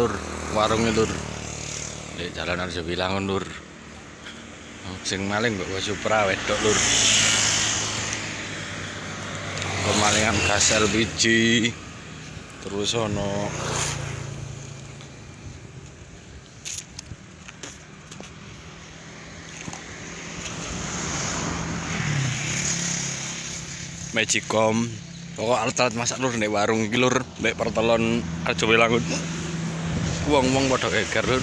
lur warungnya lur di jalan Arjo Bilangun lur sing maling gak supra wedok lur kemalingan gas LPG terus ono Magicom pokok alat-alat masak lur nek warung iki lur nek pertelon Arjo Bilangun wong-wong padha geger lur.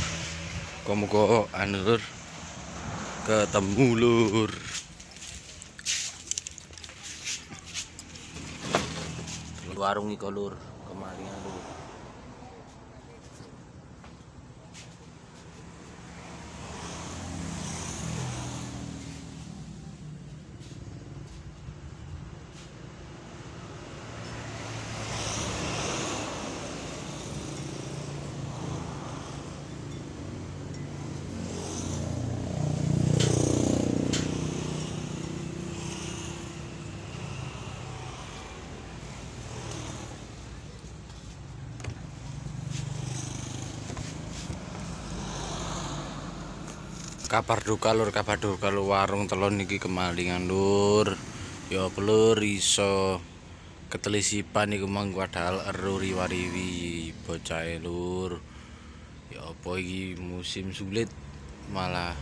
Muga anu lur ketemu lur. Warung iki lur kemaringan lur kabar duka lur kabar duka lur warung telon niki kemalingan lur. Ya pelur iso ketelisipan iku mang padahal eru riwariwi bocah lur. Ya apa iki musim sulit malah